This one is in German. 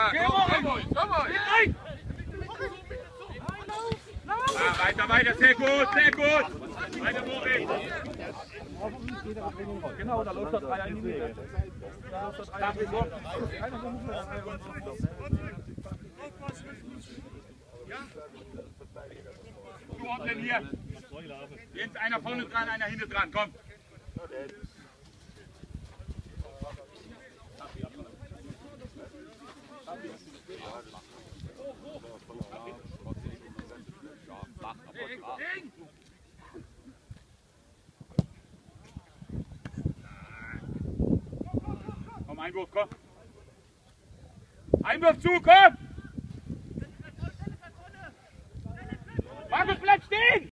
Ja, komm, komm, komm mal. Rein! Ja, weiter, weiter, sehr gut, sehr gut. Weiter, Moritz. Genau, da läuft das Dreier in die Mitte. Da läuft das Dreier in die Mitte. Dreier Zuordnen hier. Jetzt einer vorne dran, einer hinten dran, komm. Komm, Einwurf, komm. Einwurf zu, komm! Markus, bleib stehen!